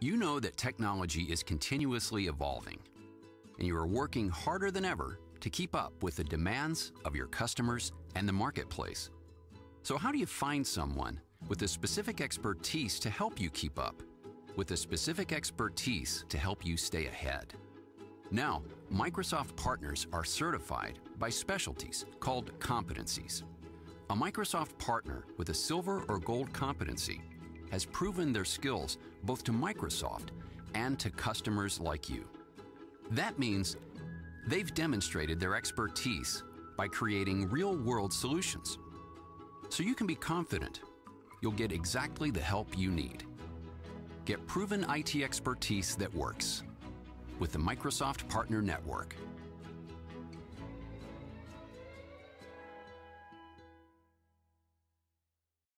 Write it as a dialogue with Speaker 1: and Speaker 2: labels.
Speaker 1: You know that technology is continuously evolving, and you are working harder than ever to keep up with the demands of your customers and the marketplace. So, how do you find someone with the specific expertise to help you keep up, with the specific expertise to help you stay ahead? Now, Microsoft partners are certified by specialties called competencies. A Microsoft partner with a silver or gold competency has proven their skills both to Microsoft and to customers like you. That means they've demonstrated their expertise by creating real world solutions. So you can be confident you'll get exactly the help you need. Get proven IT expertise that works with the Microsoft Partner Network.